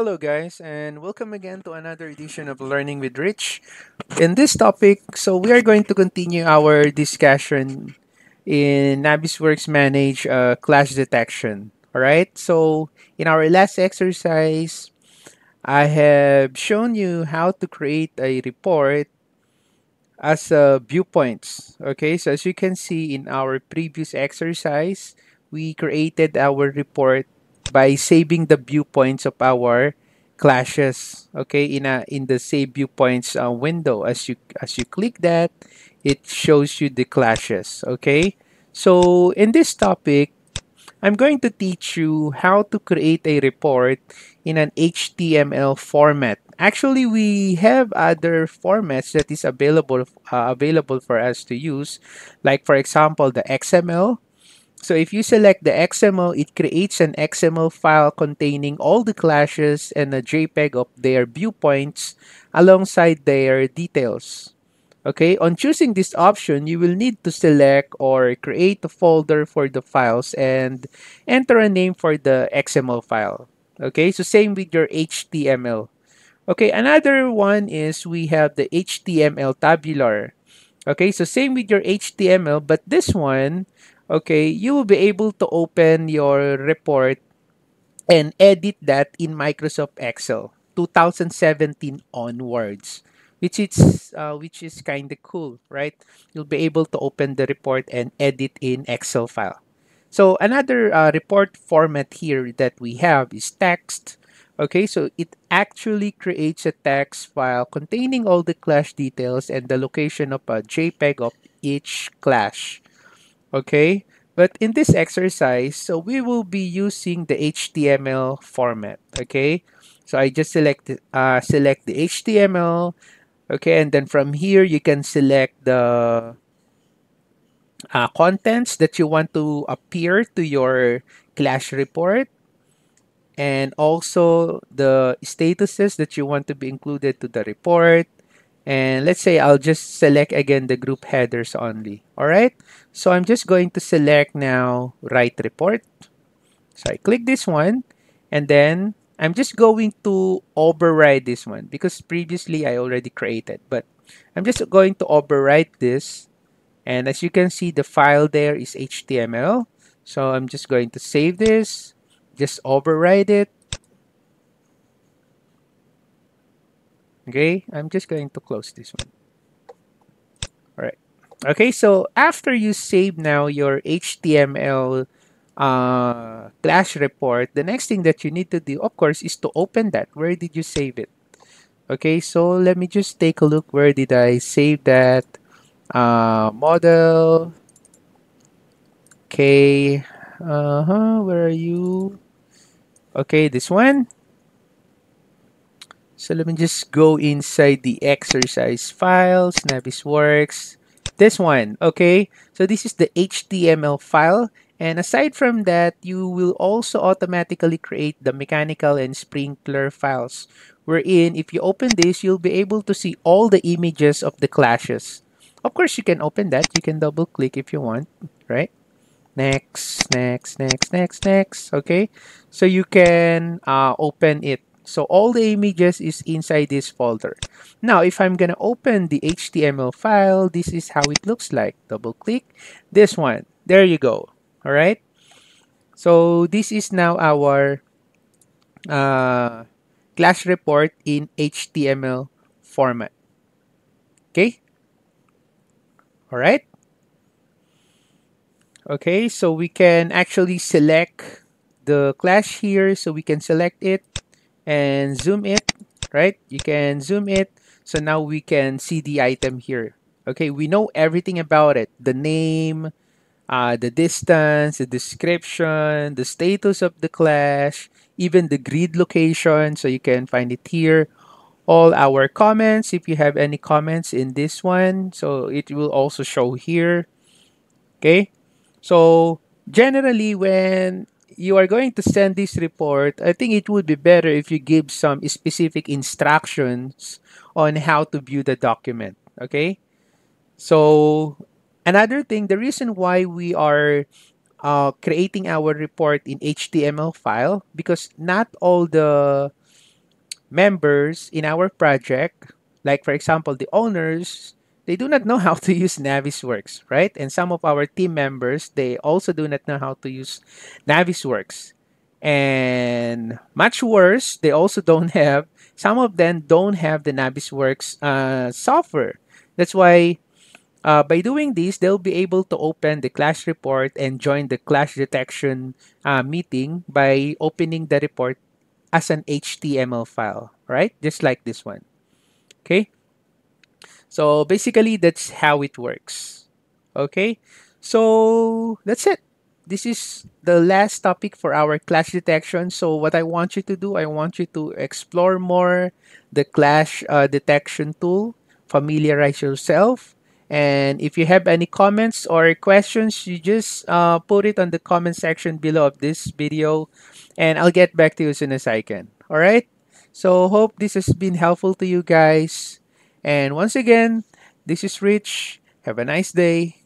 Hello, guys, and welcome again to another edition of Learning with Rich. In this topic, so we are going to continue our discussion in Navisworks Manage uh, Clash Detection. All right, so in our last exercise, I have shown you how to create a report as uh, viewpoints. Okay, so as you can see in our previous exercise, we created our report by saving the viewpoints of our clashes okay in a in the save viewpoints uh, window. As you as you click that it shows you the clashes okay? So in this topic i'm going to teach you how to create a report in an html format. Actually we have other formats that is available uh, available for us to use like for example the xml so if you select the XML, it creates an XML file containing all the clashes and a JPEG of their viewpoints alongside their details. Okay, on choosing this option, you will need to select or create a folder for the files and enter a name for the XML file. Okay, so same with your HTML. Okay, another one is we have the HTML tabular. Okay, so same with your HTML, but this one, okay, you will be able to open your report and edit that in Microsoft Excel 2017 onwards which is uh, which is kind of cool right? You'll be able to open the report and edit in Excel file. So another uh, report format here that we have is text okay? So it actually creates a text file containing all the clash details and the location of a JPEG of each clash okay? But in this exercise so we will be using the HTML format okay? So I just select uh, select the HTML okay? And then from here you can select the uh, contents that you want to appear to your clash report. And also the statuses that you want to be included to the report and let's say I'll just select again the group headers only. All right. So I'm just going to select now write report. So I click this one and then I'm just going to override this one because previously I already created, but I'm just going to overwrite this. And as you can see, the file there is HTML. So I'm just going to save this, just override it. Okay, I'm just going to close this one. All right. Okay, so after you save now your HTML uh, clash report, the next thing that you need to do, of course, is to open that. Where did you save it? Okay, so let me just take a look. Where did I save that? Uh, model. Okay. Uh-huh, where are you? Okay, this one. So let me just go inside the exercise files, Navisworks. This one, okay? So this is the HTML file. And aside from that, you will also automatically create the mechanical and sprinkler files. Wherein, if you open this, you'll be able to see all the images of the clashes. Of course, you can open that. You can double click if you want, right? Next, next, next, next, next, okay? So you can uh, open it so all the images is inside this folder. Now, if I'm going to open the HTML file, this is how it looks like. Double click this one. There you go. All right. So this is now our uh, clash report in HTML format. Okay. All right. Okay, so we can actually select the clash here. So we can select it and zoom it, right? You can zoom it. So now we can see the item here. Okay, we know everything about it. The name, uh, the distance, the description, the status of the clash, even the grid location. So you can find it here. All our comments, if you have any comments in this one. So it will also show here. Okay. So generally when you are going to send this report, I think it would be better if you give some specific instructions on how to view the document. Okay? So, another thing, the reason why we are uh, creating our report in HTML file, because not all the members in our project, like for example, the owners, they do not know how to use Navisworks, right? And some of our team members, they also do not know how to use Navisworks. And much worse, they also don't have, some of them don't have the Navisworks uh, software. That's why uh, by doing this, they'll be able to open the clash report and join the clash detection uh, meeting by opening the report as an HTML file, right? Just like this one. Okay. So basically, that's how it works. Okay. So that's it. This is the last topic for our clash detection. So what I want you to do, I want you to explore more the clash uh, detection tool, familiarize yourself, and if you have any comments or questions, you just uh, put it on the comment section below of this video and I'll get back to you as soon as I can. All right? So hope this has been helpful to you guys. And once again, this is Rich. Have a nice day.